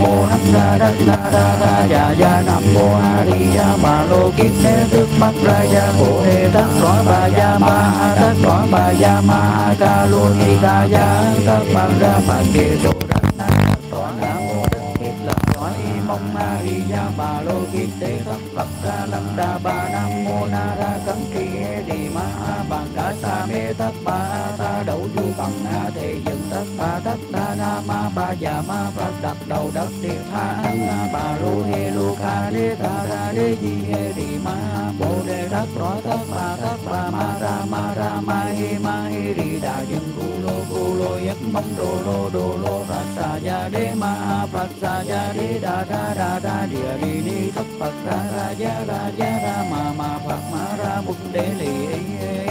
mô hắc đa đắc đa đa đa dạ dạ nam mô a di đà bà lô kiết thế thức bắc ra gia bồ đề tát đoá ba ya ma ha tát đoá bà gia ma ha ca lô ni ca ya tất bằng ra phật kỳ sô ra na tát đoá nam mô đức kiết lập đoá y mong ma di đà bà lô kiết thế thức bắc ra lâm đa ba nam mô na ra cấm kỳ hê đi ma ha bằng cả sa mê tát ba ta đậu du bằng a thế dừng tất ba tất na ma ba ya ma phật đập đầu đất địa tha na ba ru he lu kha đê ta ra đê di he đi ma bồ đề đắc rõ tất ba tất ba ma ra ma ra ma hê ma hê đi đà dân cu lô cu lô yết mong đồ lô đồ lô phật sa ya đế ma phật sa ya đế đà đa đà đa địa đi ni thất phật ra ra ya ra ya ra ma ma phật ma ra bụng đế lì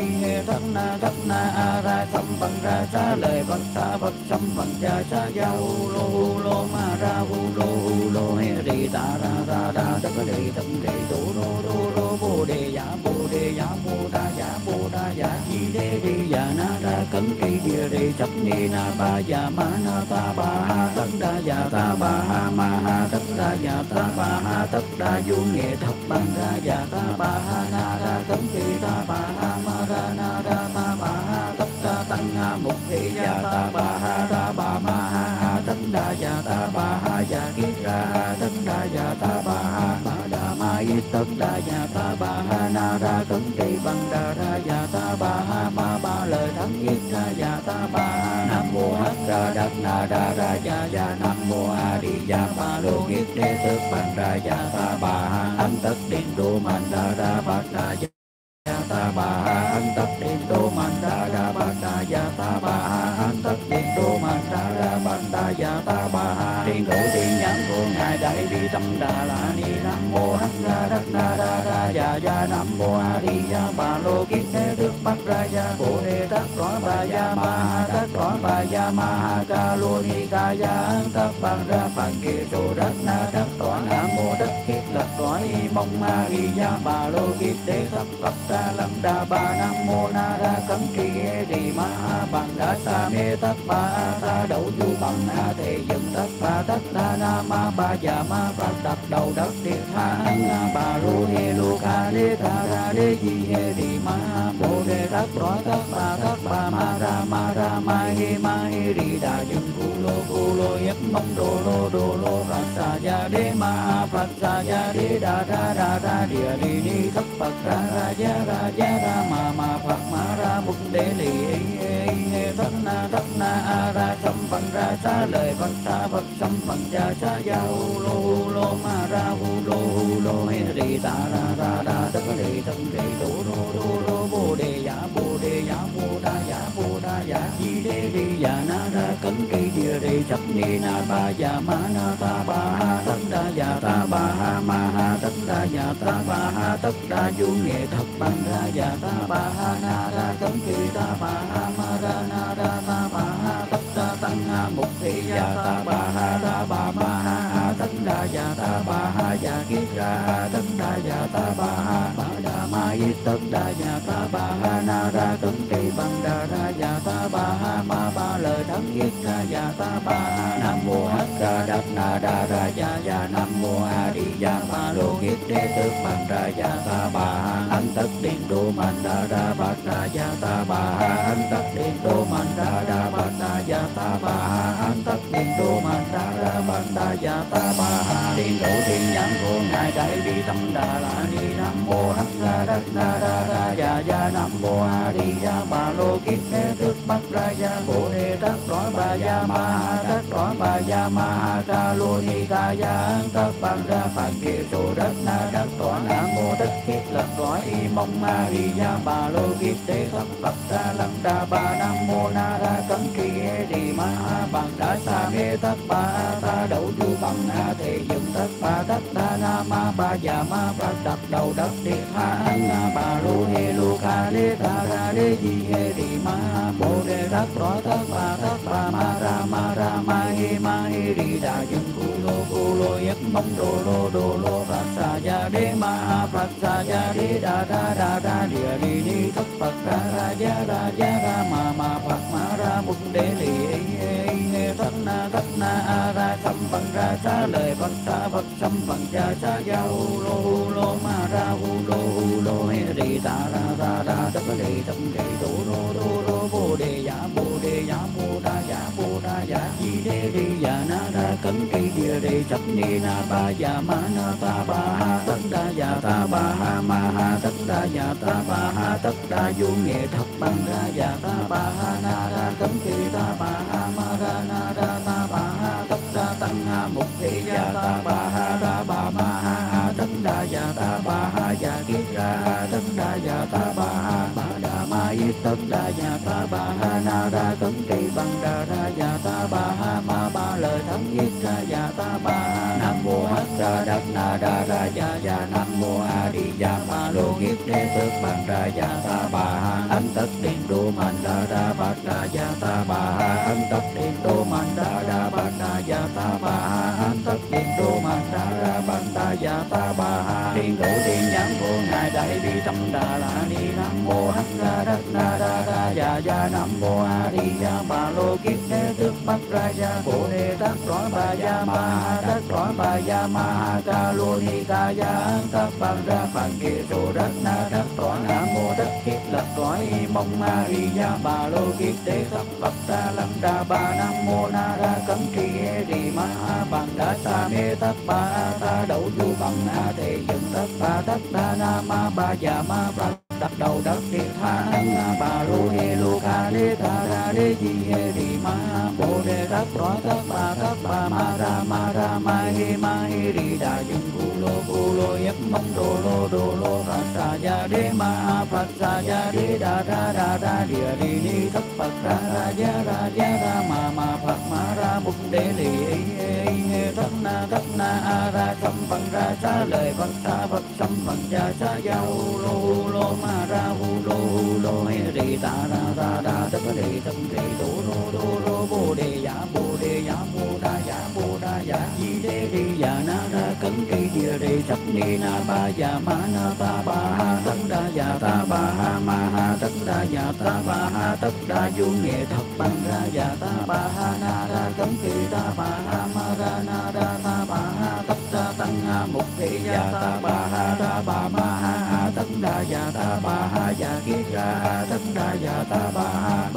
ê thất na thất na a ra tâm bằng ra sa lời văn sa phật tâm bằng cha sa gia hu lô lô ma ra u lô u lô he đi ta ra ra ra tất đi tâm đi tu lô lô lô bồ đề giả bồ đề giả bồ đa giả bồ đa giả chi đế đi giả na ra cấn kỳ địa đi chấp ni na ba giả ma na ta ba ha tất đa giả ta ba ha ma ha tất đa giả ta ba ha tất đa du nghệ thập bằng đa giả ta ba ha na ra cấn kỳ ta ba ha ma ra na ra ta ba ha tất ta tăng ha mục thị giả ta ba ha ta ba ma ha ha tấn đa giả ta ba ha giả kiết ra tất đa giả ta ba ha ma đa ma yết tất đa giả ta ba ha na ra cấn kỳ bằng đa ra giả ta ba ha ma ba lời thắng yết ra giả ta ba ha nam ra đắc na đa ra giả giả nam mô a di đà ma lô kiết đế tước bằng ra giả ta ba ha ấn tất điện đô man đa ra bát đa giả ta ba ha ấn tất điện đô man đa ra bát đa giả ta ba ha ấn tất điện đô man đa ra bát đa giả ta ba ha thiên thủ thiên nhãn của ngài đại bi tâm đa la ni nam mô hắc ra đắc na đa ra dạ dạ nam mô a di đà ba lô kiết đế tước bắc ra gia bồ đề tát rõ ba gia ma ma ha ca lô ni ca gia tát bằng ra bằng kỳ sô đất na đất tỏa nam mô đất kiết lập tỏa y mong ma ri ya ba lô kiết đế thập phật ta lâm đa ba nam mô na ra cấm tri hê đi ma ha bằng đa ta mê tất ba ta đậu du bằng na thể dừng tất ba tất đa na ma ba ya ma phật đặt đầu đất địa tha. Ba ru he lu ca đê ca ra đê di he đi ma bồ đề tát rõ tất ba tất ba ma ra ma ra ma he ma he đi đà dừng cu lô cu lô yết mong đồ lô đồ lô phật sa gia đê ma phật sa gia đê đà ra ra ra địa đi ni thất phật ra ra gia ra gia ra ma ma phật ma ra bụng đế lì ê ê thất na thất na a ra tâm bằng ra sa lời phật sa phật tâm phần ra sa gia hu lô hu lô ma ra hu lô hu lô hê ri ta ra ra ra tất đi tâm đi tu lô lô lô bồ đề giả bồ đề giả bồ đa giả bồ đa giả chi đế đi giả na ra cấn kỳ địa đi chấp ni na ba giả ma na ta ba ha tất đa giả ta ba ha ma ha tất đa giả ta ba ha tất đa du nghệ thập bằng ra giả ta ba ha na ra cấn kỳ ta ba ha ma ra na ra ta ba ha tất đa tăng ha mục thị giả ta ba ha ta ba ma ya ha ra tân đa ya ta ba ha, ba đa ma yi tân đa ya ta ba ha, na ra tân ti bằng đa ra ya ta ba ha, ma ba lời thắng yết ra ya ta ba ha, nam mô hắc ra đắc na đa ra ya ya nam mô a di ya ma lô kiết đế tước bằng ra ya ta ba ha ấn tất điện đô man đa ra bát ra ya ta ba ha ấn tất điện đô man đa ra bát ra ya ta ba ha ấn tất điện đô man đa ra bát ra ya ba ha thiên thủ thiên nhãn của ngài đại bi tâm đa la ni nam mô hắc ra đắc na đa ra ya ya nam mô a di đà ba lô kiết thế thức bắc ra ya bồ đề tát rõ ba ya ma ha tát rõ ba ya ma ha ca lô ni ta ya tát bằng ra phật kỳ trụ đất na đất tỏa nam mô tất kiết lập rõ y mong ma di đà ba lô kiết thế khắp phật ra lâm đa ba nam mô na ra cấm kỳ hê ma ha bằng đa sa mê tất ba ta đậu du bằng a thế dừng tất ba tất đa na ma ba già ma phật đặt đầu đất địa tha ba lu he lu ca đê ta ra đê di he đi ma bồ đề đắc rõ tất ba tất ba ma ra ma ra ma he ma he đi đà dừng cu lô cu lô yết mong đồ lô đồ lô phật sa gia ya đế ma phật sa ya đế đa đa đa đa địa đi đi tất phật ra ra gia ra gia ra ma ma phật ma ra bụng đế lì thất na thất na a ra tâm bằng ra sa lời phật sa vật tâm bằng cha sa ya hu lô hu lô ma ra hu lô hu lô he đi ta ra ra ra tất đi tâm kỳ đi chấp ni na ba ya ma na ta ba ha tất đa ya ta ba ha ma ha tất đa ya ta ba ha tất đa du nghệ thập bằng ra ya ta ba ha na ra cấm kỳ ta ba ha ma ra na ra ta ba ha tất đa tăng ha mục thị ya ta ba ha ra ba ma ha tất đa ya ta ba ha ya kiết ra tất đa ya ta ba ha ba yết tất đa giả ta ba ha na ra cấn kỳ văn đa ra ya ta ba ha ma ba lời thắng yết ra ya ta ba ha nam mô hắc ra đắc na đa ra ya giả nam mô a di đà ma lô nghiệp đế tức bằng ra ya ta ba ha anh tất điện đô man đa ra bát ra giả ta ba ha anh tất điện đô man đa ra bát ra giả ta ba ha anh tất điện đô man đa ra bát ta giả ta ba ha đi độ đi nhãn vô ngài đại bi tâm đa la ni nam mô hắc ra đắc na đa đa giả giả nam mô a di đà ma lô kiết ra ya bồ đề tát đoán bà ya ma ha tát đoán bà ya ma ha ca lô ni ca ya, tát bằng ra bằng kia sô đất na đất đoán nam mô đất kiết lập cõi mong ma ri ya ba lô kiết đế thập bậc ta lâm đa ba nam mô na ra cấm tri hê di ma ha bằng đa ta mê tất ba ta đậu du bằng na thể dừng tất ba tất đa na ma ba ya ma ba đặt đầu đất đi tha năng bà lu hê lu ca đê ta ra đê di he đi ma. Bồ đề đắc đó tát bà tát bà ma ra ma ra ma hi ma hi đi đà dung cu lô cu lô yết mong đô lô đô lô phật sa ya đê ma phật sa ya đê đa đa đa đa địa đi ni thất phật, ra ra ya ra ya ra, ma ma phật, ma, ra bụng đế lì hê thất, na thất, na, a, ra tâm phật, ra, sa, lời phật, sa, phật tâm phật cha sa ya hu lô lô, ma, ra hu lô hu lô he đi ta, ra ra ra thấp đi thấp đi đô đô đô đô bồ đề giả bồ đề giả bồ đa giả bồ đa giả di đế đi giả na ra cấn kỳ địa đề chấp ni na ba ya ma na ta ba ha tất đa ya ta ba ha ma ha tất đa ya ta ba ha tất đa du nghệ thập bằng ra giả ta ba ha na ra cấn kỳ ta ba ha ma ra na ra ta ba ha tất đa tăng ha mục thị ya ta ba ha ta ba ma ha tất đa ya ta ba ha ya kiết ra tất đa ya ta ba ha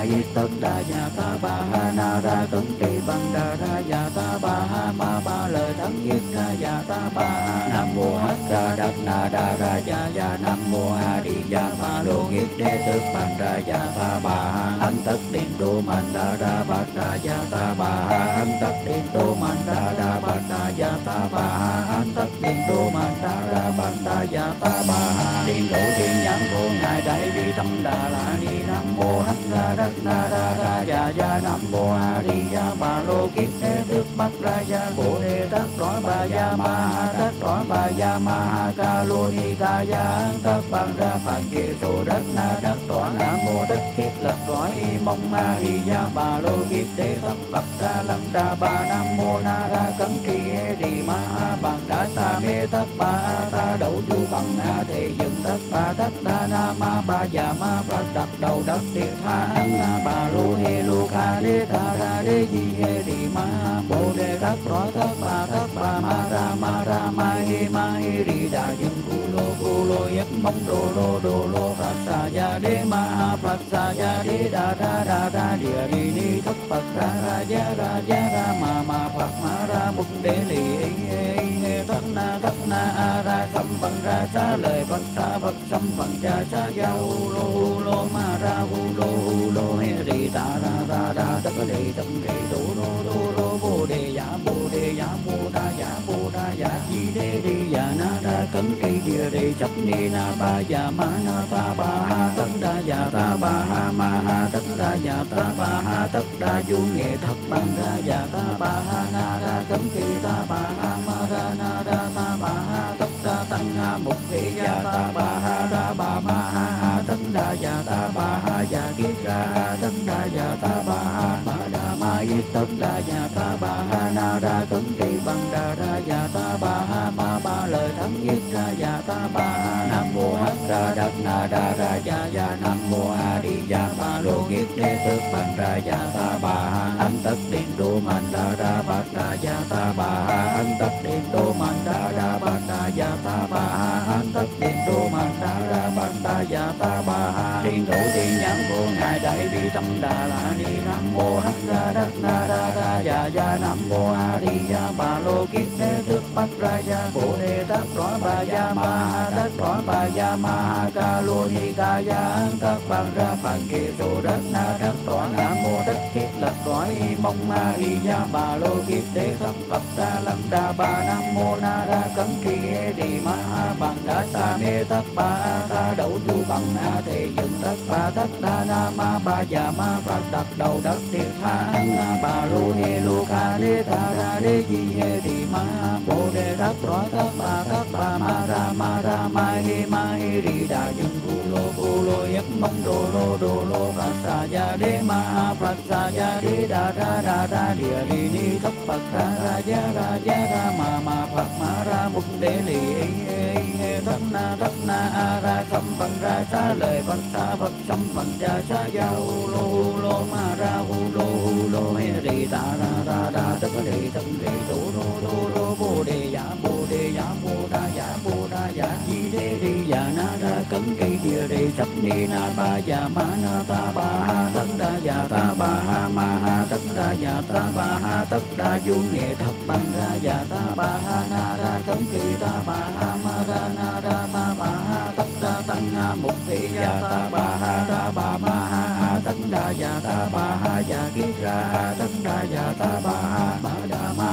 ma yết tất đa dạ ta ba ha na ra cấn kỳ văn đa ra giả ta ba ha ma ba lời thắng yết ra dạ ta ba ha nam mô hắc ra đắc na đa ra dạ dạ nam mô a di đà ma lô nghiệp đế tức bằng ra dạ ta ba ha anh tất điện đô man đa ra bát đa dạ ta ba ha anh tất điện đô man đa ra bát đa dạ ta ba ha anh tất điện đô man đa ra bát đa dạ ta ba ha điện độ điện nhãn vô ngài đại bi tâm đa la ni nam mô hắc la đắc na đa đa ya ya nam mô a di đà ma lô kiết thế đức bắc ra ya bồ đề tát đoán ba ya ma ha tát đoán ba ya ma ha ca lô ni ca ya tát bằng ra phạn kỳ tu đất na đất đoán nam mô đất kiết lập cõi mong ma di ya ma lô kiết thế thập bậc ra lâm đa ba nam mô na ra cấn tri hê di ma ha bằng đa ta mê tát ba ta đậu du bằng a thể dừng tất ba tất đa na ma ba già ma ba đặt đầu đất địa na ba ta ra di ma đề rõ ba ba ma ra ma ra ma ma mong ya ma phật ya ra địa ni thất phật ra ra ya ra ya ma ma phật ma ra bụng đế lì thất na thất na a ra tâm bằng ra sa lời phật sa phật tâm bằng cha cha ya hu lô hu lô ma ra hu lô hu lô he đi ta, ra ra ra tất đề tâm đề tu lô lô lô bồ đề giả bồ đề giả bồ đa giả bồ đa giả di đế đi giả na ra cấm kỳ địa đề chấp ni na, ba giả ma, na ta ba, ha ba ha ma ha tất đa dạ ta ba ha tất đa du nghệ thập bằng ra dạ ta ba ha na ra cấm kỳ ta ba ha ma ra na ra ta ba ha tất đa tăng ha mục thị dạ ta ba ha ra ba ma ha ha tất đa dạ ta ba ha dạ kiết ra tất đa dạ ta ba ha ma đa ma yết tất đa dạ ta ba ha na ra cấm kỳ bằng đa ra dạ ta ba ha ma ba lời thắng nhất ra ya ta ba nam mô hắc ra đắc na đa ra ya ya nam mô a di đà ba lô kiết đế tước bằng ra ya ta ba an tất điện đô man đa ra bát ra ya ta ba an tất điện đô man đa ra bát ra ya ta ba an tất điện đô man đa ra bát ra ya ta ba điện thủ điện nhãn vô ngài tâm đà la ni nam mô hắc ra đắc na đa ra ya ya nam mô a di đà ba lô kiết thế tước bát ra ya bồ đề tát rõ ba ya ma tát rõ ba ya ma ca lô ni ca ya các bằng ra phạn kỳ số đất na đất tỏa nam mô đất lật lập cõi mong ma di đà bà lô kiết thế khắp phật ta lâm đa ba nam mô na ra cấm kỳ đi ma bằng đa ta mê tát ba ta đậu tu bằng a thể dựng tát ba tát đa na ma ba già ma phật đặt đầu đất thiệt tha bà lu ni lu ca đê ta ra đê di hê đi ma bồ đề đắc rõ các ba các ba ma ra ma ra ma hi ma hi ri đà dựng cu lô cu lô yết mong đồ lô đồ lô phật sa ya đê ma phật sa ya đê đà ra đà ra địa đi ni thấp phật ra ra ya ra ya ra ma ma phật ma ra mục đế lì thấp na thấp na a ra khâm văn ra xa lời văn sa văn sâm phật cha cha gia hu lô hu lô ma ra hu lô hu lô he ri ta ra ra đà tất đề tâm đề tu đô đô đô bồ đề giả bồ đề giả bồ đà giả dạ bồ đà giả di đế đi giả na ra cấm cây địa đề sắp ni na ba ya ma na ta ba ha tất đa ya ta ba ha ma ha tất đa ya ta ba ha tất đa du nghệ thập bằng ra ya ta ba ha na ra cấm cây ta ba ha ma ra na ra ta ba tăng à, mục thị ya ta, ba ha, ta, ba ma ha tất đa ya ta, ba ha ya kiết ra tất đa ya ta, ba ha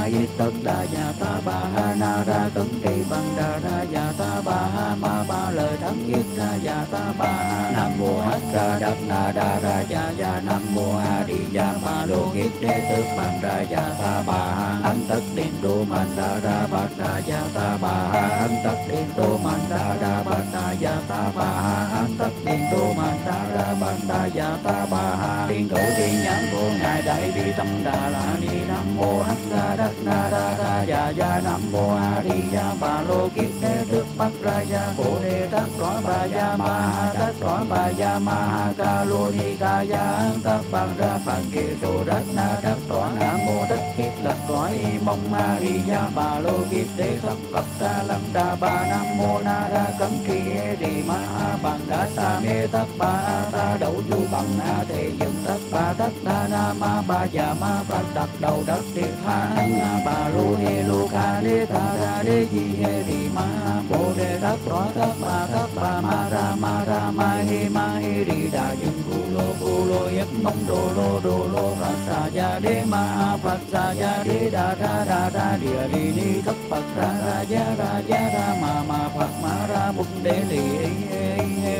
yết tất đa giả ta ba ha na ra cấm kỳ văn đa ra giả ta ba ha ma ba lời thắng yết ra giả ta ba ha nam mô hắc ra đắc na đa ra giả giả nam mô a di đà ma lô kiết đế tước bàn ra giả ta ba ha tất điện đô man đa ra bát đa giả ta ba ha tất điện đô man đa ra bát đa giả ta ba ha tất điện đô man đa ra bát đa giả ta ba ha điện thủ điện nhãn vô ngài đại bi tâm đa la ni nam mô hắc ra đắc na đa ra ya ya nam mô a di đà ba lô kiết đế đức bát ra ya bồ đề tát cõi ba ya ma tát cõi ba ya ma ca lô ni ca ya tát bằng ra bằng kỳ số đất na đất tỏa nam mô đất kiết lập cõi mong ma di đà ba lô kiết đế khắp phật ta lâm đa ba nam mô na ra cấm kỳ di ma bằng đa ta mê tất ba ta đậu du bằng a thế dân tất ba tất đa na ma ba ya ma phật đặt đầu đất thiệt tha ba lô ni lô ca đế ta ra đế di hê đi ma bồ đề tát tỏa tất ba tất ba ma ra ma ra ma hi ma hi ri đà dựng cu lô cu lô yết mong đồ lô đồ lô phật sa gia đế ma phật sa gia đế đà ra đà ra địa đi ni thất phật ra ra gia ra gia ra ma ma phật ma ra bục đế lì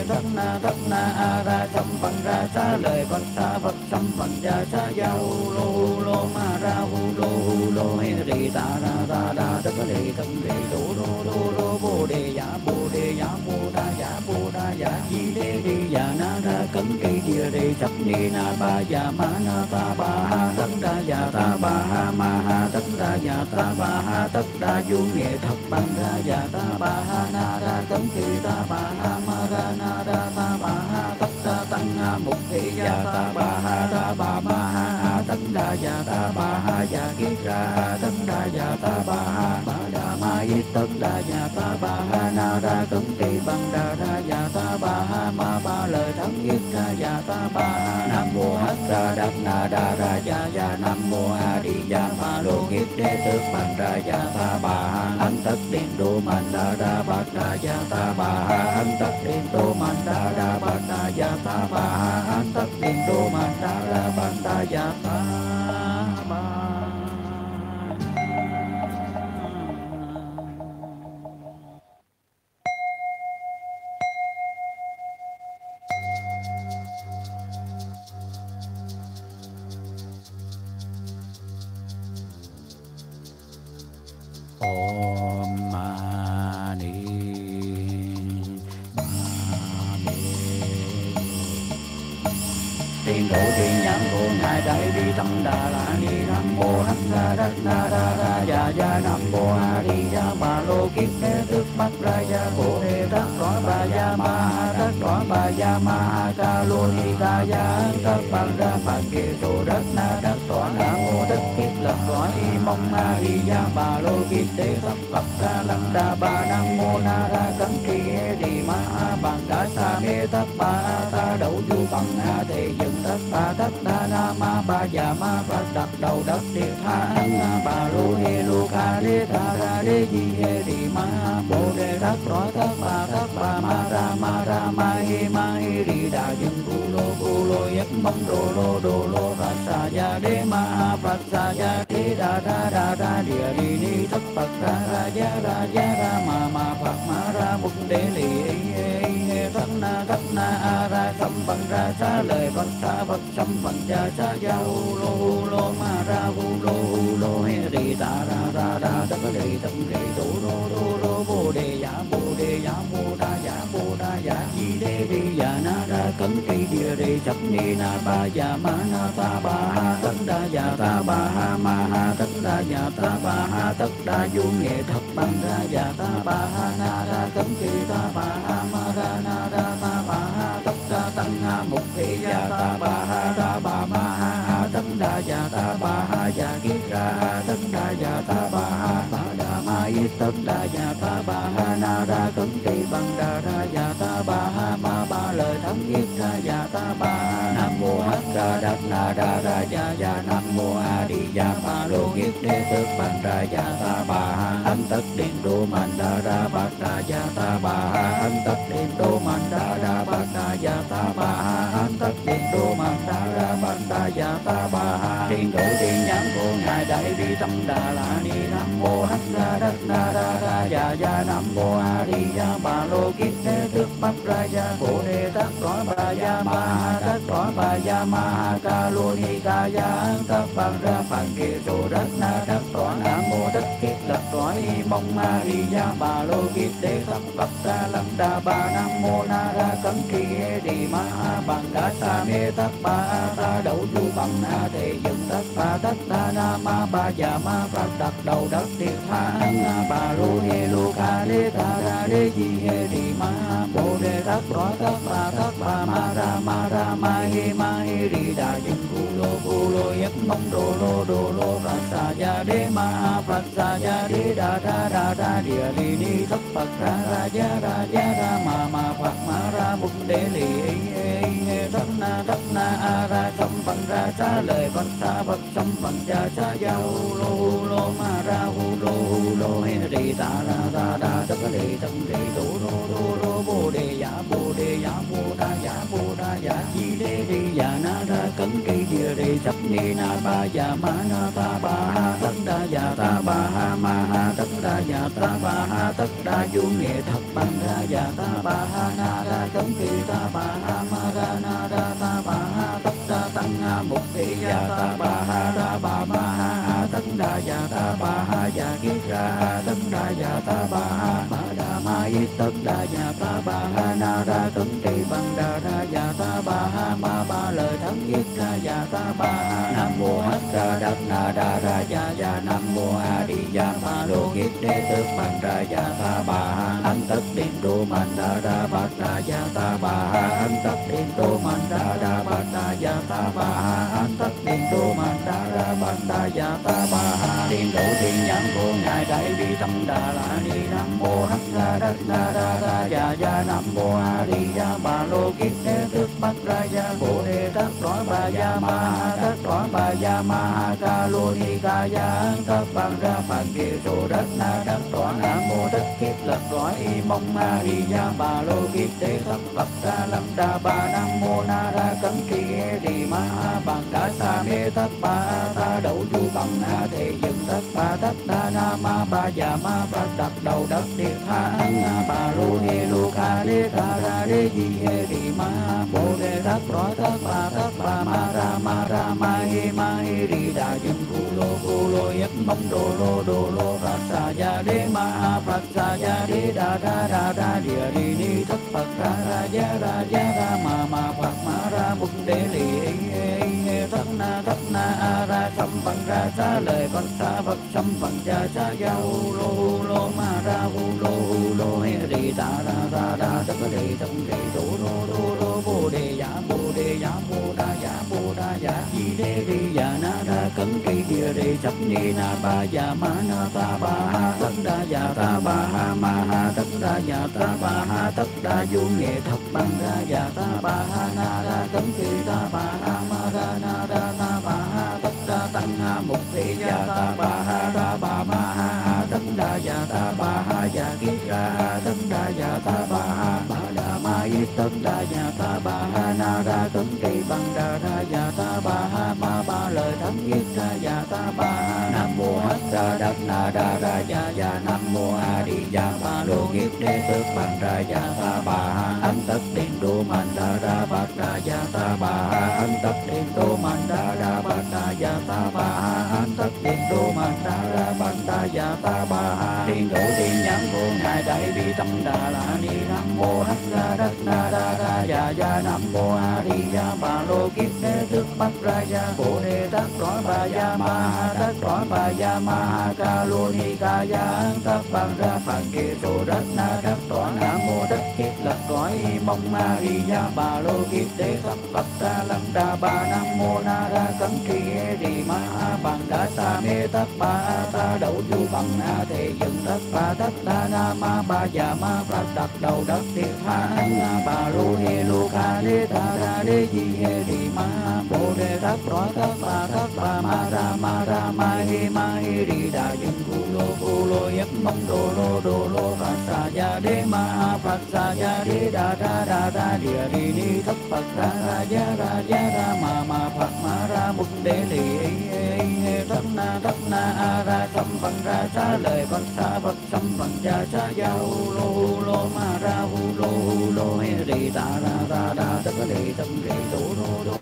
thất na thất na a ra sâm phật ra xa lời phật sa phật tâm phật ra sa gia lô lô ma ra hu lô hu lô he đi ta ra đa đa tất lì tâm đề đô đô đô đô bồ đề giả bồ đề giả bồ đa giả bồ đa giả chi đế đi giả na ra đi cây ni na ba ya ma na ta ba ha tất đa ya ta ba ha ma ha tất đa ya ta ba ha tất đa du nghệ thập bằng ra ya ta ba ha na ra cấm thị ta ba ha ma ra na ra ta ba ha tất đa tăng ha mục thị ya ta ba ha ta ba ma ha tất đa ya ta ba ha ya kiết ra tất đa ya ta ba ha ma yết tất đa nhà ta ba ha na ra cấm kỳ băng đa ra giả ta ba ha ma ba lời thắng yết ra giả ta ba ha nam mô hắc ra đắc na đa ra giả giả nam mô a di đà ma lô kiết đế tước bằng ra giả ta ba ha anh tất điện đô man đa ra bát đa giả ta ba ha anh tất điện đô man đa ra bát đa giả ta ba ha anh tất điện đô man đa ra bát đa giả ta nam ma lo di lô kiếp thế đức bát ra ya bồ đề tát cõi bà ya ma tát cõi bà ya ma ca lô ni ta ya tát bằng ra phật kỳ tu đất na đất tọa na mô đất kiếp lập cõi mong a ma lo bà lô kiếp thế thập phật ca lăng đa ba nam mô na ra cấn kỳ đi ma bằng đá sa mê tất ba ta đậu du bằng a thế dừng đất ba tất đa na ma ba già ma ba đặt đầu đất địa tha bà lu he lu ca đê tha ra đê di he đi ma bồ đề đất rõ tất ba tất ba ma ra ma ra ma he ma he đi đà dân cu lô cu lô yết mong đồ lô đồ lô ra sa ya đê ma phật sa ya đê đa đa đa đa địa đi ni tất phật ra ra ya ra ya ra ma ma phật ma ra mục đế lì tất na tất na a ra sâm bằng ra sa lời văn sa phật sâm bằng cha cha gia hu lô hu lô ma ra hu lô hu lô he đi ta ra ra ra ta ca ri tâm ri tu lô lô lô bồ đề giả bồ đề giả bồ đa giả bồ đa giả di đê đi giả na ra cấn kỳ địa đề chấp ni na ba giả ma na ta ba ha tất đa giả ta ba ha ma ha tất đa giả ta ba ha tất đa du nghệ thập bằng ra giả ta ba ha na ra cấn kỳ ta ba ha ma ra na ra ta ba ta ba ha ta ba ma ha ha tấn đa giả ta ba ha giả kiết ra ha tấn đa giả ta ba ha ba đa ma yết tấn đa giả ta ba ha na ra cấn kỳ băng đa ra giả ta ba ha ma ba lời thắng yết ra giả ta ba ha nam mô hắc ra đắc na ra ra giả giả nam mô a di đà ma lô yết đế tức bằng ra giả ta ba ha ấn tất điện đô man đa ra bát đa giả ta ba ha ấn tất điện đô man đa ra bát ya ta ba ha ấn tất điện đô mang ta ra ban ta ya ta ba ha thiên độ thiên nhãn của ngài đại bi tâm đà la ni nam mô hắc ra đất na ra ra ya ya nam mô a di ya ba lô kiết thế tước bắc ra ya bồ đề tát cõi ba ya ma tát cõi ba ya ma ca lô ni ca ya tát bằng ra phạn kỳ trụ đất na đất tọa nam mô đất kiết lập cõi mong ma ri ya ba lô kiết đế thập bậc ta lâm đa ba nam mô na ra cấm kỳ đi ma bằng đá ta mê tát ba ta đậu du bằng na thể dừng tất ba tất ta na ma ba già ma phật đặt đầu đất tiệt tha à, ba lu he lu ca đê ta ra đê di, hê đi ma bồ, đề, tát rõ tất ba tất ba, ma, ra ma ra, ma hi ma hi đi đà chân cu lô cu lô yết mong đồ, lô đồ, lô, ra, sa ya de ma phật ra ya đê đà đa đà đa địa đi ni thất phật ra ra ya ra ya ra ma ma phật ma ra mục đế lì thất na thất na a ra sâm bằng ra sa lời phật ta phật sâm bằng cha cha gia hu lô hu lô ma ra hu lô hu lô he đi ta ra ta đa tất đi tâm đi đủ bồ đề giả bồ đề giả bồ đa giả bồ đa giả chi đế đi giả na ra cấn cây địa đề chấp ni na ba giả ma na ta ba ha tất đa giả ta ba ha ma ha tất đa giả ta ba ha tất đa du nghệ thập bằng ra giả ta ba ha na ra cấn cây ta ba ha ma ra na ra ta ba ha tất đa tăng ha mục thị giả ta ba ha ra ba ma ha tất đa giả ta ba ha giả kiết ra tất đa giả ta ba ha ma yết tất đa ya ta ba ha na ra cấn trì văn đa ra ya ta ba ha ma ba lời thắng yết ra ya ta ba ha nam mô hắc ra đa na đa ra dạ dạ nam mô a di đà ma lô kiết đế tước bằng ra dạ ta ba ha ấn tất điện đô man đa ra bát ra dạ ta ba ha ấn tất điện đô man đa ra bát ra dạ ta ba ha ấn tất điện đô man đa ra bát ra dạ ta ba ha điện đô thiên nhãn của ngài đại bi tâm đa la ni nam mô hắc ra đất na ra ra dạ dạ nam mô a di đà bà lô kiết đế tước bát ra ya bồ đề tát cõi bà ya ma tát cõi bà ya ma ca lô ni ca ya tát bằng ra phạn kỳ trụ đất na đất tọa nam mô đất kiếp lập cõi mong ma di ya bà lô kiếp tế thập bậc ta lâm đa ba nam mô na ra cấm kỳ đi ma bằng cả sa mê tát ba ta đậu du bằng na thể dừng tát ba tát đa na ma ba ya ma phật đặt đầu đất địa tha bà lô ni lô ca đê ta ra đê di he đi ma bồ đề đắc rõ tất ba tất ba ma ra ma ra ma hi ma hi đi đà dừng cu lô cu lô yết mong đồ lô đồ lô phật sa gia đê ma phật sa gia đê đà đa đà đa địa đi ni thất phật ra ra gia ra gia ra ma ma phật ma ra mục đế lì thất na thất na a ra sam bằng ra sa lời con sa phật sam bằng cha cha ya hu lô lô ma ra u lô hu lô he ri ta đà ta đà tất đề tâm đề đô đô đô đô bồ đề ya bồ đề ya bồ đa ya bồ đa ya di đê đi ya na đa cấn kỳ địa đề chấp ni na ba ya ma na ta ba ha tất đa ya ta ba ha ma ha tất đa ya ta ba ha tất đa du nghệ thật bằng đa ya ta ba ha na đa cấn kỳ ta ba ha ma ra na đa ta ba ha tất đa tăng ha mục thị ya ta ba ha ta ba ma ha tất đa ya ta ba ha ya kiết ra tất đa ya ta ba ha ba tân đa ya ta ba ha na ra cấn kỳ bằng đa ra ya ta ba ha ma ba lời thắng yết ra ya ta ba ha nam mô hắc ra đắc na đa ra ya ya nam mô a di đà ba lô nghiệp đế tước bằng ra ya ta ba ha ấn tất điện đô man đa ra bát ta ba ha ấn tất điện đô man đa ra ban đa ya ta ba ha ấn tất điện đô man đa ra ban đa ya ta ba ha điện đô điện nhãn vô ngài đại bi tâm đa la ni nam mô hắc ra đất na đa ra ya ya nam mô a di đà ba lô kiếp đế thức bắt ra ya bồ đề tát cõi ba ya ma tát cõi ba ya ma ca lô ni ca ya tát bằng ra phạn kỳ sô đất na đất tọa nam mô đất kiếp lập cõi mong Maria ba lô kiết đế thập phật ta lâm đa ba nam mô na ra cấm tri đi ma bằng đa ta mê tất ba ta đậu du bằng a thế dựng tất ba tất đa na ma ba già ma phật đặt đầu đất tiệt na ba lô he lô ca đế ta ra đế di he đi ma bồ đề tất cõi tất ba tất ba ma ra ma ra ma he ma he đi đà dựng cu lô cu lô yết mong đồ lô đồ lô phật sa ya đế ma phật sa ya đi đà đa đà ra địa đi ni thất phật ra ra ya ra ya ra ma ma phật ma ra mục đế lì thất na thất na a ra tâm bằng ra sa lời phật sa phật tâm bằng cha sa ya hu lô hu lô ma ra hu lô hu lô he đi ta ra ra đà tất đi tâm đi đủ đô đủ đô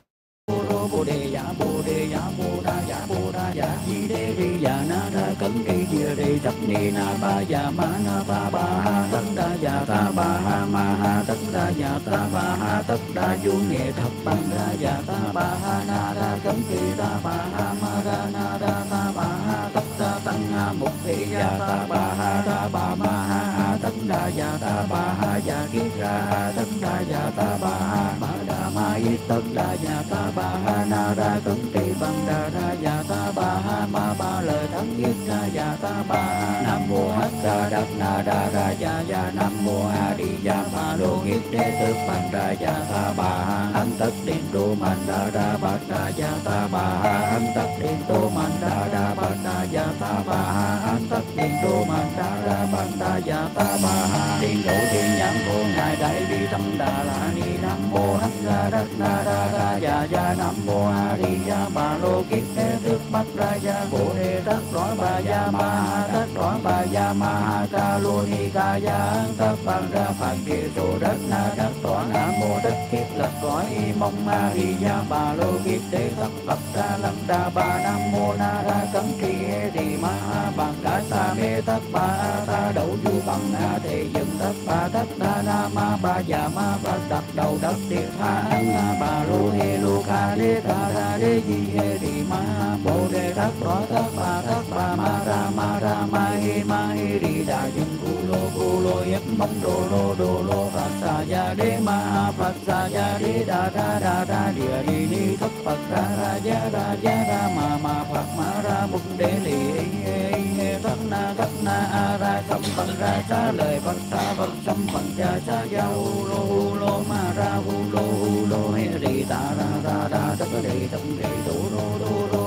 di đê ri ya na ra cấn cây địa đề tập ni na ba ya ma na ba ba ha tất đa ya ta ba ha ma ha tất đa ya ta ba ha tất đa du nghệ thập bằng ra ya ta ba ha na ra cấn cây ta ba ha ma ra na ra ta ba ha tất đa tăng ha mục thị ya ta ba ha ta ba ma ha tất đa ya ta ba ha ya kiết ra tất đa ya ta ba ha ma đa y tất đa ya ta ba ha na ra cấn cây văn đa ra ya ta ba ha ma ba lời thắng yết ra ya ta ba nam mô hắc ra đắc na đa ra ya ya nam mô a di đà ma lô nghiệp đế tước bằng ra ya ta ba ha tất điện đô man đa ra bát đa ya ta ba ha tất điện đô man đa ra bát đa ya ta ba ha tất điện đô man đa ra bát đa ya ta ba ha điện đô điện nhãn vô ngài đại bi tâm đa la ni mô hắc ra đất na đa ra ya ya nam mô a di đà Ba lô kiết thế đức bắt ra ya bồ đề tát cõi ba ya ma ha tát ba ya ma ca lô ni ca ya tát bằng ra phạn kỳ sô đất na Đất tọa nam mô đất kiết lập cõi mong ma bà ya ba lô kiếp đế thập phật ta lâm đa ba nam mô na ra cấm tri đi ma ha bằng cả sa mê tất ba ta đậu du bằng a thể dựng tất ba tất đa na ma ba già ma bà đặt đầu đất tiệt tha ba lô he lô ca đê ta ra đế di he đi ma bồ đề tất rõ tất ba tất ba ma ra ma ra ma hê ma hê đi đà dừng lô cu lô yết mong đồ lô đồ lô phật sa ya đế ma phật sa ya đế đa đa đa đa địa đi ni thất phật ra ra ya ra ya ra ma ma phật ma ra mục đế lì thất na thất na a ra tâm bằng ra sa lời phật sa phật tâm phần cha sa ya hu lô hu lô ma ra hu lô hu lô he đi ta ra ra đa tất đi tâm đi đô đô đô đô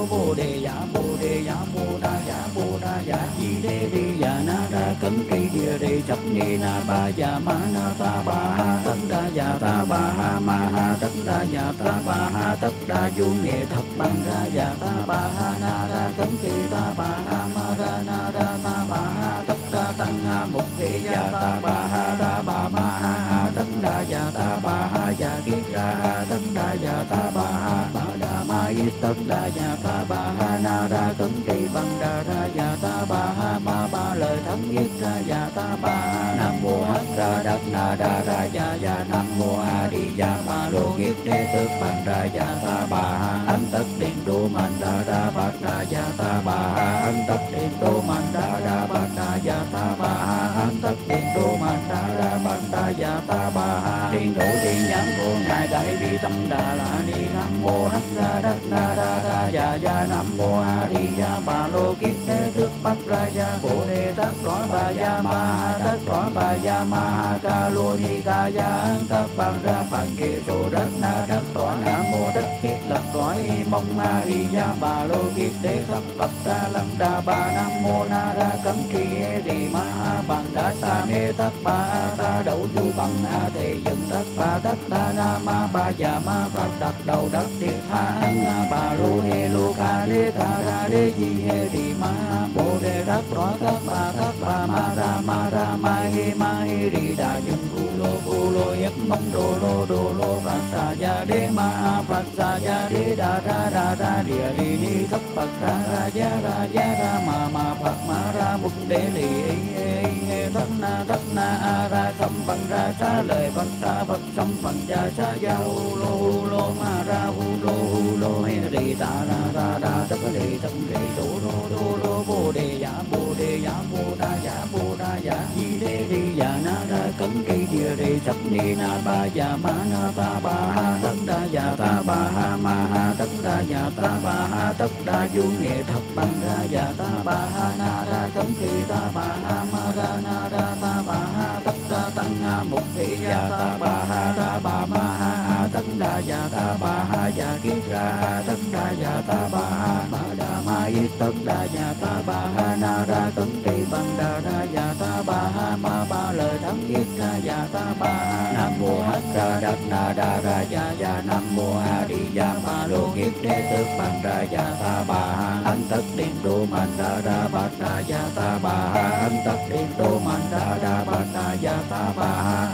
cấn kỳ địa đi chấp ni na ba ya ma na ta ba ha tất đa ya ta ba ha ma ha tất đa ya ta ba ha tất đa du nghệ thập bằng ra ya ta ba ha na ra cấn kỳ ta ba ha ma ra na ra ta ba ha tất đa tăng ha mục thị ya ta ba ha ta ba ma ha tất đa ya ta ba ha ya kiết ra tất đa ya ta ba ha ma đa ma yết tất đa ya ta ba ha na ra cấn kỳ bằng đa ra ya ta ba ha ma yết ra ya ta ba nam mô hắc ra đắc na đa ra ya ya nam mô a di đà ma lô kiết đế tước bằng ra ya ta ba anh tất điện đô man đa đa bát đa ya ta ba anh tất điện đô man đa đa bát đa ya ta ba anh tất điện đô man đa đa bát đa ya ta ba thiên độ thiên nhãn vô ngài tâm đà la ni nam mô hắc ra đắc na đa đa ya ya nam mô a di đà ba lô kiết thế thức bát ra ya bồ đề tát rõ ba ya ma tát rõ ba ya ma ca lô ni ca ya tát bằng ra bằng kê số đất na đất tỏa nam mô đất kiết lập cõi mong ma di đà ba lô kiết thế khắp bát ta lâm đa ba nam mô na ra cấm tri di ma bằng đa sa mê tát ba ta đậu du bằng a thế dân tát ba tát ta na ma ba ya ma phật đặt đầu đất tiệt tha ba lu he lu ca đế ta ra đế di he đi ma bồ đề đắc rõ các ba các ba ma ra ma ra ma he ma he đi đà dân bu lô yết mong đồ lô đồ lô phật sa ya đế ma phật sa ya đế đa ra đa ra địa đi đi thấp phật ra ra ya ra ya ra ma ma phật ma ra mục đế lì thất na thất na a ra tâm bằng ra sa lời phật sa phật tâm bằng ya sa ya hu lô hu lô ma ra hu lô hu lô he đi ta ra ra ra tất đi tâm đi đồ lô đồ lô bồ đề ya bồ đề ya bồ đa ya bồ đa ya di đế đi ya na ra cấm ri tập ni na ba ya ma na ta ba ha tất đa ya ta ba ha ma ha tất đa ya ta ba ha tất đa du ni thập bằng ra ya ta ba ha na ra cấm thi ta ba ha ma ra na ra ta ba ha tất đa tăng na mục thị ya ta ba ha ta ba ma ha tất đa ya ta ba ha ya kiết ra tất đa ya ta ba ha ma đa ma yết tất đa ya ta ba ha na ra cấm thi bằng đa ra ya ta ba ha ma lời thắng yết ra ya ta ba nam mô hắc ra đắc na đa ra ya ya nam mô a di đà ma lô kiết đế tước bàn ra ya ta ba anh tất điện đô man đa ra bát ra ya ta ba anh tất điện đô man đa ra bát ra ya ta ba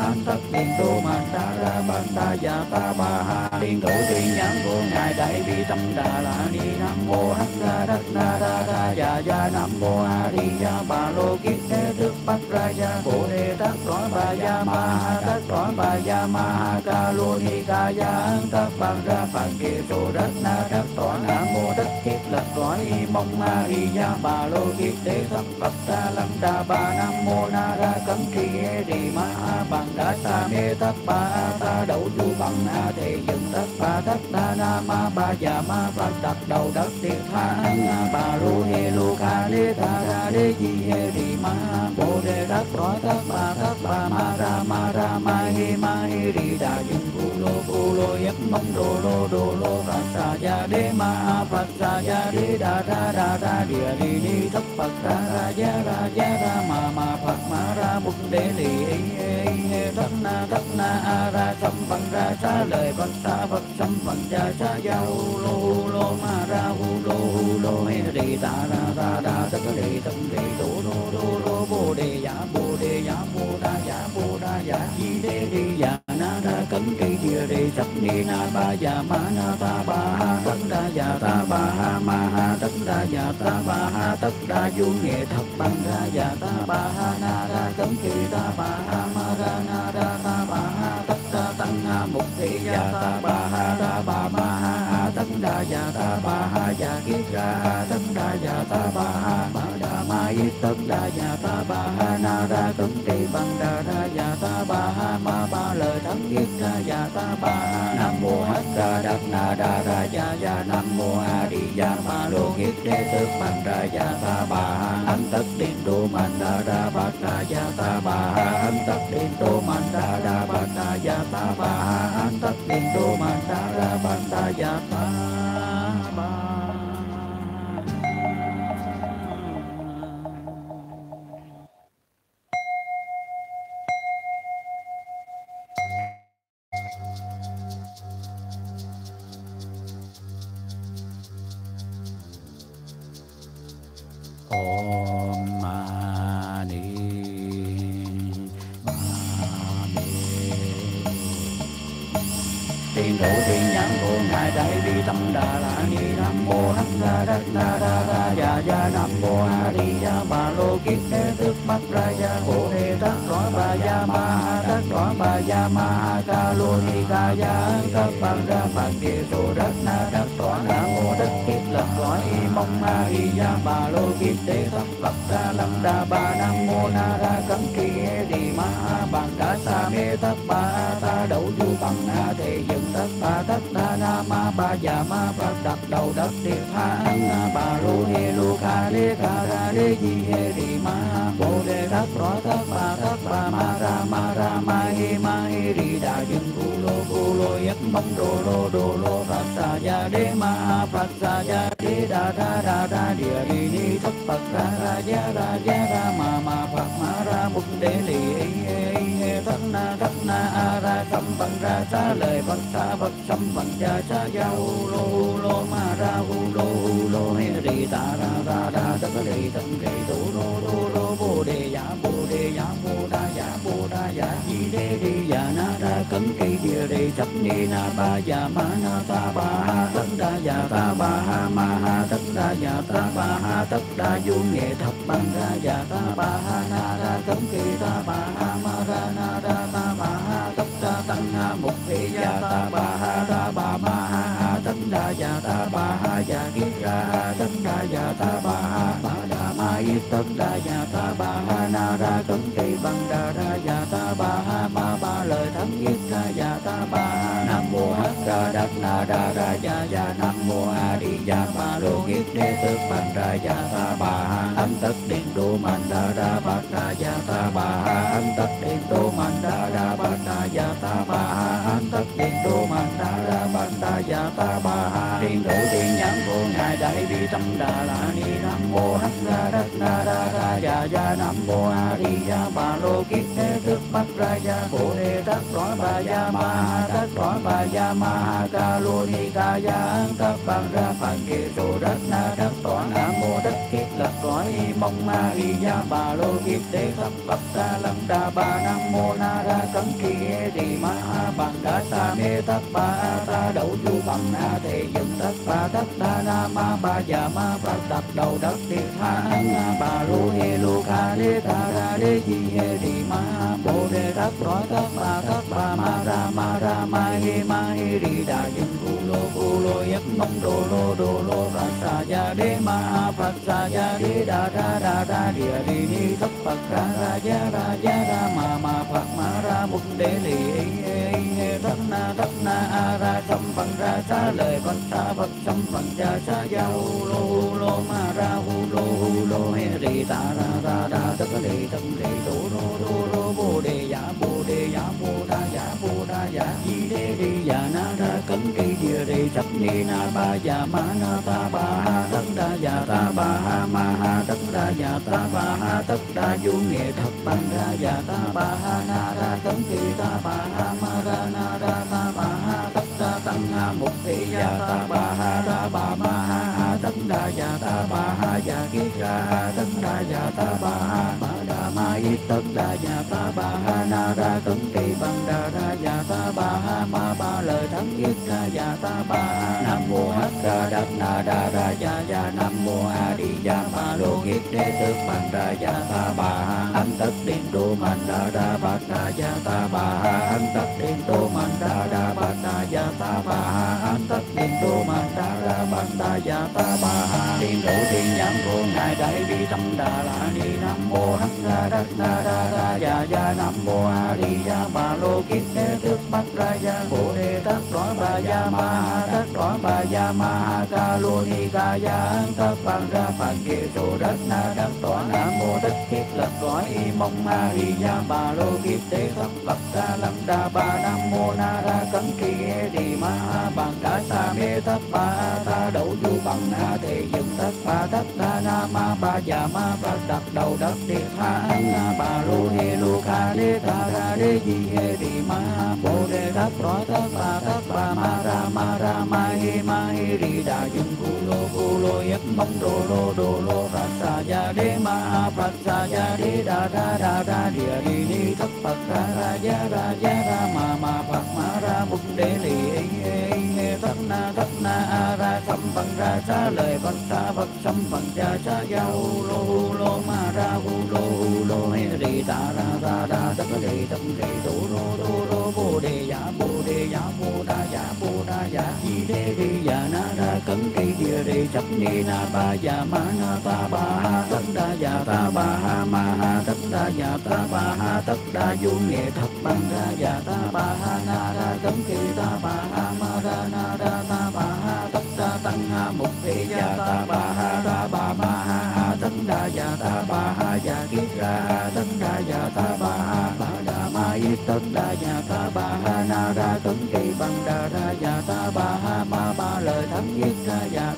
anh tất điện đô man đa ra bát ra ya ta ba tiên tổ độ nhãn vô ngài đại bi tâm đa la ni nam mô hắc ra đắc na đa đa ya ya nam mô a di đà ba lô kiết thế đức bát ra ya bồ đề tát rõ ba ya ma tát rõ ba ya ma ca lô ni ca ya tát bằng ra phật kỳ tổ đất na đắc tỏa nam mô kiết lập cõi mong ma di đà ba lô kiết đế thập bậc ta lăng đa ba nam mô na ra cấm tri đi ma bằng đa sa mê tát ba ta đậu du bằng a thề dân tất ba Tất ta na ma ba Già ma phật đặt đầu đất tiệt tha ba lô he lô ca đê ta ra đê di he đi ma bồ đề đắc nói các ba các ba ma ra ma ra ma hi ma hi ri đà dân cu lô cu lô yết mong đồ lô đồ lô phật ra ya đế ma phật ra ya đế đà ra đà ra địa đi ni thấp phật ra ra ya ra ya ra ma ma phật ma ra bụng đế lì thất na thất na a ra tâm văn ra sa lời văn sa phật tâm văn ya sa ya hu lô hu lô ma ra hu lô hu lô he đi ta ra ra đà tất đi tâm đi đủ bồ đề ya bồ đề ya bồ đa ya bồ đa ya di đê đi ya na ra cấm cây địa đề thập ni na ba ya ma na ta ba ha tất đa ya ta ba ha ma ha tất đa ya ta ba ha tất đa vô nghệ thập bằng ra ya ta ba ha na ra cấm cây ta ba ha ma ra na ra ta ba ha tất đa tăng ha mục thị ya ta ba ha ta ba ma ha tất đa ya ta ba ha ya kiết ra tất đa ya ta ba ha ma yết tất đa ya ta ba ha na ra cấm trì bằng đa ra ya ta ba ha ma ba lời thắng yết ra ya ta ba ha nam mô hắc ra đắc na đa ra ya ya nam mô a di đà ma lô yết đế tức bằng ra ya ta ba ha anh tất điện đô man đa ra bát đa ya ta ba ha anh tất điện đô man đa ra bát đa ya ta ba ha anh tất điện đô man đa ra bát đa ya ta bồ đề thất rõ thất bà thất ba ma ra ma ra ma hi ma hi ri đà dân cu lô cu lô yết mong đồ lô đồ lô phật sa gia đế ma phật sa gia đế đà đà đà đà địa đi ni thất phật ra ra gia ra gia ra ma ma phật ma ra mục đế lì thất na thất na a ra tâm bằng ra xa lời bằng xa bậc tâm bằng cha cha gia u lô u lô ma ra u lô u lô hi ri ta ra ra ra tất ri tâm kỳ tu lô lô lô bồ đề giả bồ đề giả bồ đa giả bồ đa giả di đề đi giả na ra cấm kỳ địa đề chấp ni na ba giả ma na ta ba ha tất đa giả ta ba ha ma ha tất đa giả ta ba ha tất đa du nghệ thập bằng ra giả ta ba ha na ra cấm kỳ ta ba ha ma ra na ra ta ba ha tất đa tăng ha mục thị giả ta ba ha ta ba ma ha tất đa giả ta ba ha giả kiết ra tất đa giả ta ba ha ba yết tất đa giả ta ba ha na ra cấn kỳ văn đa ra giả ta ba ha ma ba lời thắng yết na ya ta ba nam mô hắc ra đắc na đa ra ya ya nam mô a di đà ma lô kiết đế tức bàn ra ya ta ba an âm tất điện đô man đa ra bát ra ya ta ba an âm tất điện đô man đa ra bát ra ya ta ba an âm tất điện đô man đa ra bát ra ya ta ba điện độ điện nhãn vô ngài đại bi tâm đa la ni nam mô hắc ra đắc na đa ra ya ya nam mô a di đà ba lô kiết đế tức bát ra ya bồ đề tát đói bà gia ma ha tát đói bà gia ma ha ca lô ni ca gia tát bằng ra phạn kỳ sô đất na đất tỏa nam mô đất kiết lập cõi mong ma di gia bà lô kiết đế thập bậc ta lâm đa ba nam mô na ra cấm kỳ di ma ha bằng đa ta mê tất ba ta đậu du bằng na thể dựng tất ba tất đa na ma ba già ma phật đặt đầu đất tiệt na ba lô he lô ca lê ta ra lê di he di ma bồ đề tát rõ tất ba tất ba ma ra ma ra ma, he ma, he ri đà dựng cu lô cu lô yết mong đồ lô đồ lô, ra sa ya đế ma phật sa ya đế đà ra đà ra, địa đi ni, thất phật, ra ra, ya ra ya, ra, ma ma, phật, ma, ra mục đế lì thất na thất na, a, ra tâm bằng, ra, sa, lời phật sa, phật trăm phần cha, sa, ya hu lô hu lô, ma, ra hu lô hu lô, he, ri, ta, ra ra ra tất li tâm li tu lô do lô bồ đề giả bồ bồ di đế đi dạ na ra cấn kỳ địa đề chấp ni na ba ya ma na ta ba ha tất đa ya ta ba ha ma ha tất đa ya ta ba ha tất đa du nghệ thập ban ra ya ta ba ha na ra cấn kỳ ta ba ha ma ra na ra ta ba ha tất đa tăng ha mục thị ya ta ba ha ra ba ma ha ha tất đa giả ta ba ha ya kiết ra ha tất đa giả ta ba ha ma đa ma yết tất đa ya ta ba ha na ra cấn kỳ bằng đa ra dạ ta ba ha ma ba lời thắng yết ra dạ ta ba ha nam mô hắc ra đắc na đa ra dạ dạ nam mô a di đà ma lô kiết đế tước bằng ra dạ ta ba ha âm tất điện đô man đa ra bát đa dạ ta ba ha âm tất điện đô man đa ra bát đa dạ ta ba ha âm tất điện đô man đa ra bát đa dạ ta ba ha điện đô điện nhãn vô ngài đại bi tâm đà la ni nam mô hắc ra đắc na đa ra dạ giả nam mô a di đà ma lô kiết đế tức bắc ra gia bồ đề tát đói bà gia ma ha tát đó bà ya ma ha ca lu ni ca ya tát bằng ra phạn kỳ sô đất na đất tỏa nam mô đất kiếp lập cõi mong ma ri ya ba lô kiếp tế thập lập ta lâm đa ba nam mô na ra cấm kỳ đi ma ha bằng đá sa mê thất ba ta đậu du bằng na thể dựng thất ba thất đa na ma ba ya ma ba đặt đầu đất tiệt na ba lô he lu ca đế ta ra đế di he đi ma bồ đề thất rõ tất ba tất ba ma ra ma ra ma he ma he ri đà dung cu lô cu lô yết mong đồ lô đồ lô phật sa ya đế ma phật sa ya đế đà đà đà đà địa đi ni thất phật, ra ra ya ra ya ra, ma ma, phật ra mục đế lì thất na thất na, a, ra tâm bằng ra sa lời bằng sa phật tâm sam phật cha cha ya lô lô, ma, ra hu lô hu lô he ri ta ra ta ra tất đề tâm đề tu rô tu rô, bồ đề giả, bồ đề giả, bồ, đa, giả, bồ, đa, giả, di, đê đi giả, na, ra, cấn cây địa đề chấp, ni, na, ba, giả, ma, na, ta, ba, ha, tất, đa, giả, ta, ba, ha, ma, ha, tất, đa, giả, ta, ba, ha, tất, đa, du, nghệ thập bằng ra ya ta ba ha na ra cấm cây ta ba ha ma ra na ra ta ba ha tất ta tăng ha mục thị ya ta ba ha ta ba ma ha ha tấn đa ya ta ba ha ya kiết ra tất đa ya ta ba ha ba đa ma yết tấn đa ya ta ba ha na ra cấm kỳ bằng đa ra ya ta ba ha ma ba lời thắng yết ra ya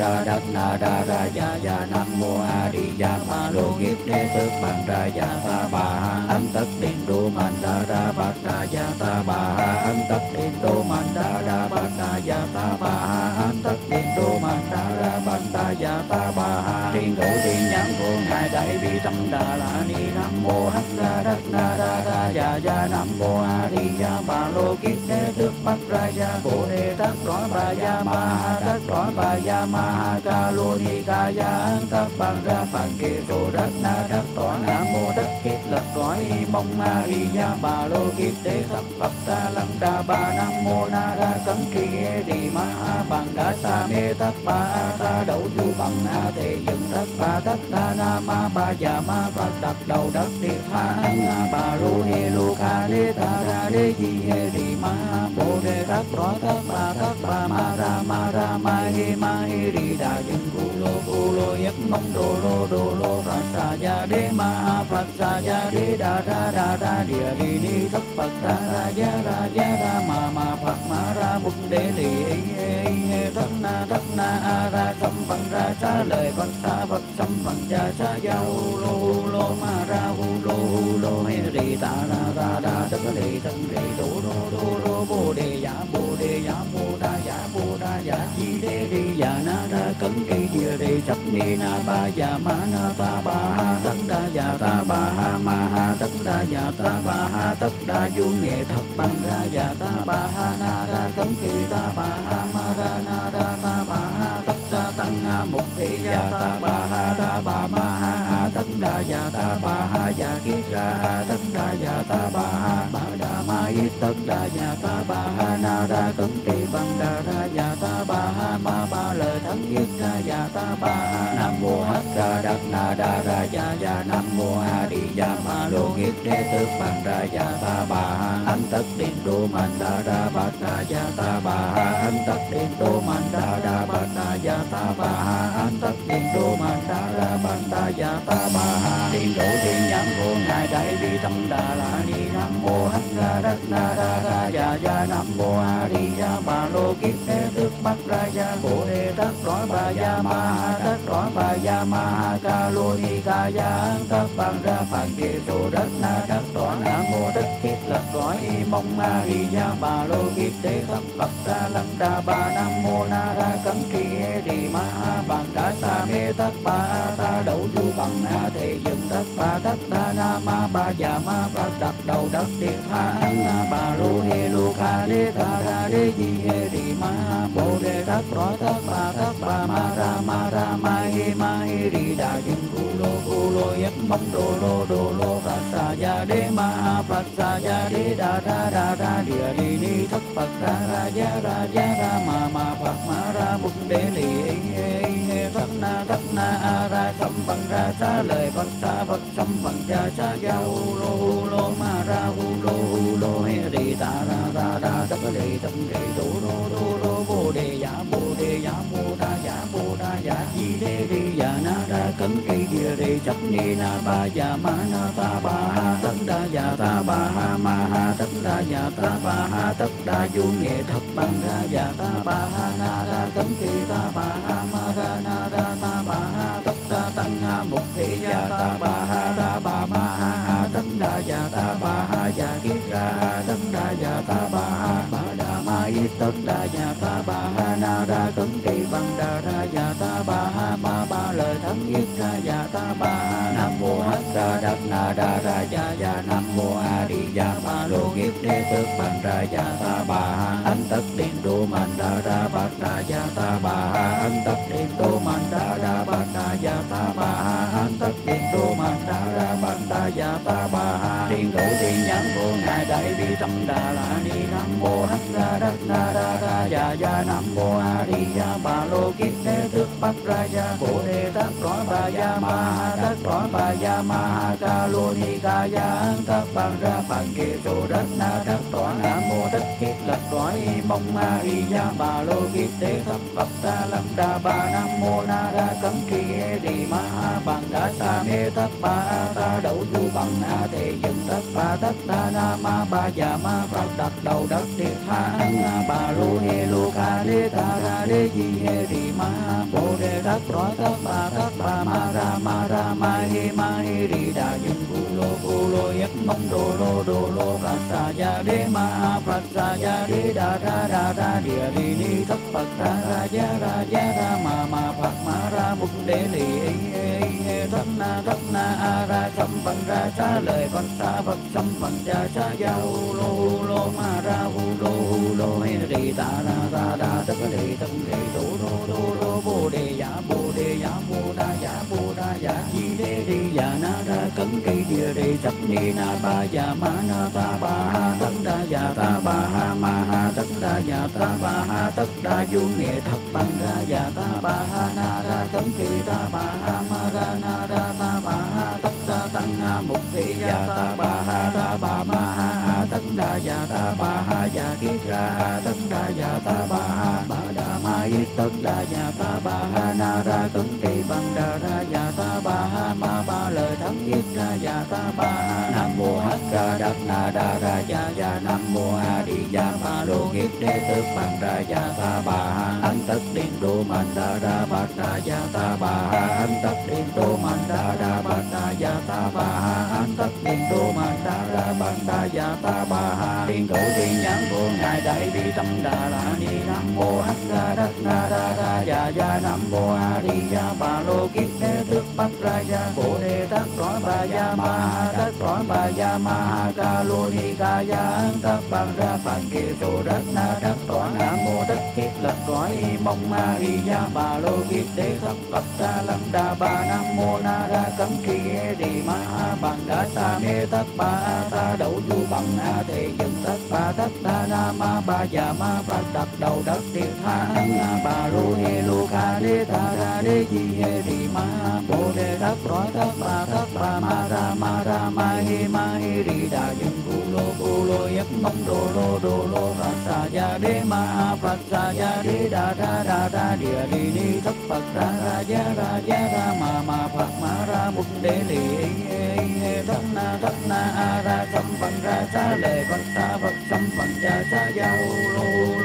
ra đắc na đa ra dạ dạ nam mô a di đà ma lô kiết đế tước bằng ra dạ ta ba ha âm tất điện đô man đa ra bát đa dạ ta bà ha âm tất điện đô man đa ra bát đa dạ ta bà ha âm tất điện đô man đa ra bát đa dạ ta ba ha thiên thủ thiên nhãn của ngài đại bi tâm Đa la ni nam mô hắc ra đắc na đa ra dạ dạ nam mô a di đà Ma lô kiết đế tước mắt ra ya bồ đề tát đoán ba ya ma ha tát đoán ba ya ma ha ca lô ni ca ya tát bàn ra phạn kê rô đắc na đắc tỏa nam mô đắc kiết lập cõi mong ma di ya ba lô kiết đế thập phật ta lăng đa ba nam mô na ra cấn kỳ đi ma ha bằng đa sa mê tát ba ta đậu du bằng a thể dừng tát ba tất ta na ma ba già ma phật đặt đầu đất địa tha a ba lô ni lô ca đê ta ra đế di he đi ma bồ đề tát đó tát ba tát ba ma ra ma ra ma hi ma hi ri đà dân cu lô cu lô yết mong đồ lô đồ lô phật sa gia đế ma phật sa gia đế đà ra đà ra địa đi ni thất phật ra ra ya ra ya ra ma ma phật ma ra bục đế lì he he thất na thất na a ra tâm phật ra sa lời phật sa phật tâm phật ya sa gia hu lô hu lô ma ra hu lô hu lô he ri ta ra ra đa đất đề tâm đề đô đô đô đô bồ đề giả bồ đề giả bồ đa giả bồ đa giả di đê đi giả na đa cấn đi địa đề chấp ni na ba giả ma na ta ba ha tất đa giả ta ba ha ma ha tất đa giả ta ba ha tất đa du nghệ thập bằng ra giả ta ba ha na đa cấn kỳ ta ba ha ma ra na đa ta ba ha tất đa tăng na mục thị giả ta ba ha ta ba ma ha tất đa ya ta ba ha ya kiết ra tất đa ya ta ba ha ba đa ma yết tất đa ya ta ba ha na ra cấn kỳ bằng đa ra ya ta ba ha ma ba lời thắng yết ra ya ta ba ha nam mô hắc ra đắc na đa ra ya ya nam mô a di đà ma lô kiết đế tước bằng ra ya ta ba ha anh tất điện đô man đa ra bát ra ya ta ba ha anh tất điện đô man đa ra bát ra ya ta ba ha anh tất điện đô ma đa ra ban ta ya ta ba ha điện độ thiên nhãn của ngài đại bi tâm đà la ni nam mô hắc ra đắc na đa ra ya ya nam mô a di đà ba lô kiết đế tước bắc ra gia bồ đề tát đoán ba ya ma ha tát đoán ba ya ma ha ca lô ni ca ya tát bằng ra phạn kỳ rô đất, na đắc đoán na mô đất kiết lập cõi mong ma di gia ba lô kiết đế khắp bậc ra lăng đa, ba nam mô na ra cấm kỳ đi ma ha bằng đa sa mê tát ba ta đậu du bằng na thể dừng tất ba tất đa na ma ba già ma ba đặt đầu đất địa ha na ba lô he lô ca đê ta ra đê di he đi ma bồ đề đắc rõ đắc ba đắc ba ma ra ma ra ma hi ma hi đi đà dừng cu lô cu lô yết mong đồ lô đồ lô phật sa ya đế ma phật sa ya đế đà đa đà đa địa đi ni thất phật ra ra ya ra ya ra ma ma phật ma ra bục đế lì thất na thất na a ra tâm bằng ra sa lời phật sa phật tâm bằng cha sa ya u lô u lô ma ra u lô u lô he đi ta ra ra đa đắc đề tâm đề đô đi đi ya na ra cấn cây đi đi chấp ni na ba ya ma na ta ba ha, tất đa ya ta ba ha, ma ha, tất đa ya ta ba ha, tất đa du nghệ thập bằng ra ya ta ba ha, na ra cấn cây ta ba ha, ma ra na ra ta ba ha, tất đa tăng ha mục thị ya ta ba ha ta ba ma ha ha, tất đa ya ta ba ha ya kiết ra tất đa ya ta ba ha yết tất đa ya ta ba ha na ra cấn kỳ văn đa ra ya ta ba ha ma ba lời thắng yết ra ya ta ba ha nam mô hắc ra đắc na đa ra ya ya nam mô a di đà ma lô nghiệp đế tước bằng ra ya ta bà ha anh tất điện đô man đa ra bát đa ya ta bà ha anh tất điện đô man đa ra bát đa ya ta bà ha anh tất điện đô man đa ra bát đa ya ta bà ha điện thủ điện nhãn vô ngài đại bi tâm đà la ni mô hắc ra đắc na đa ra ya ya nam mô a di đà ba lô kiết đế tước bát ra ya bồ đề tát cõi bà ya ma ha tát cõi bà ya ma ha ca lô ni ca ya tát bằng ra bằng kỳ trụ đất na đất tỏa nam mô đất kiết lập cõi mong ma di ya ba lô kiết tế thập bát ta lâm đa ba nam mô na ra cấm kỳ đi ma ha bằng đa sa mê tát ba ta đậu du bằng a thế dân tát ba tát ta na ma ba ya ma phật đặt đầu đất đi tha ba lô he lô ca đê ta ra đê di he đi ma bồ đề đắc cõi các bà các bà ma ra ma ra ma hi ma hi đi đà dừng cu lô cu lô yết mong đồ lô đồ lô phật sa ya đế ma phật sa ya đế đà ra đà ra địa đi ni thất phật ra ra ya ra ya ra ma ma phật ma ra mục đế lì tất na tất na a ra trăm phần ra cha lời con sa phật trăm phần cha cha ya hu lô hu lô ma ra hu lô hu lô he ri ta ra ta đa tất đi tâm đi tu đô đô đô bồ đề giả bồ đề giả bồ đa ya di đế đi ya na ra cấn cây địa đề chấp ni na ba ya ma na ta ba ha tất đa ya ta ba ha ma ha tất đa ya ta ba ha tất đa du nghệ thập bằng ra ya ta ba ha na ra cấn kỳ ta ba ha ma ra na ra ta ba ha tất đa tăng Na mục thị ya ta ba ha ta ba ma ha tất đa ya ta ba ha ya kiết ra tất đa ya ta ba ha ba đa ma yết tất đa ya ta ba ha na ra cấn cây bằng đa ra ya ta ba ha ma ba lời thắng yết ra ya ta ba ha nam mô hắc ra đắc na đa ra ya ya nam mô a di đà ma lô yết đế tức bằng ra ya ta ba ha ấn tất điện đô man đa đa bát đa ya ta ba ha ấn tất điện đô man đa đa bát đa ya ta ba ha ấn tất điện đô man đa đa bát đa ya ta ba ha điện thủ điện nhãn vô ngài đại bi tâm đa la ni nam mô hắc ra đất na đa ra ya ya nam mô a di đà ba lô kiếp đế đức bắc ra ya bồ đề tát cõi ba ya ma tát cõi ba ya ma ca lô ni ca ya tát bằng ra bằng kỳ trụ đất na đất tỏa nam mô đất kiếp lập cõi mong ma di đà ba lô kiếp đế khắp bậc ta lâm đa ba nam mô na ra cấm kỳ đi ma bằng đa ta mê tát ba ta đậu du bằng a thế dân tất ba tất ta na ma ba ya ma phật đặt đầu đất thiên tha ba lô he lô ca đế ta ra đế di he di ma bồ đề đắc cõi đắc ba đắc ba ma ra ma ra ma hi ma hi ri đà dân cu lô cu lô yết mong đồ lô đồ lô phật sa ya đế ma phật sa ya đế đà ra đà ra địa đi ni thất phật ra ra ya ra ya ra ma ma phật ma ra mục đế li thất na thất na a ra sam văn ra xa lệ văn sa phật sam văn cha sa ya lô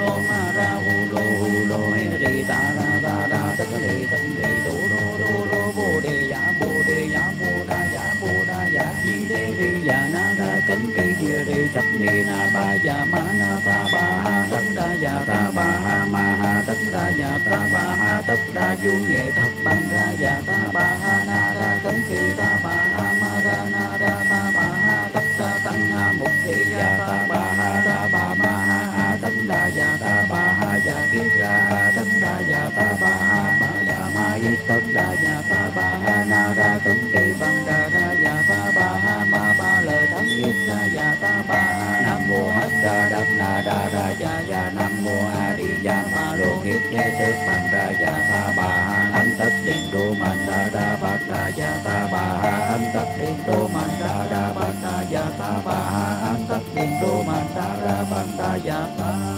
tất ni na ba ya ma na ta ba ha tất đa ya ta ba ha ma ha tất đa ya ta ba ha tất đa du nghệ thập bằng ra ya ta ba ha na ra tấn kỳ ta ba ha ma ra na ra ta ba ha tất đa tăng ha mục thị ya ta ba ha ta ba ma ha tất đa ya ta ba ha ya kiết ra tất đa ya ta ba ha ma ya ma yết tất đa ya ta ba ha na ra tấn kỳ bằng ra ra mô hắc ra đắc na đa ra ya ya nam mô a di đà ma lô kiếp đế tức bằng ra ya ta bà ha anh tất điện đô man đa đa bát đa ya ta bà ha anh tất điện đô man đa đa bát đa ya ta bà ha anh tất điện đô man đa đa bát đa ya ta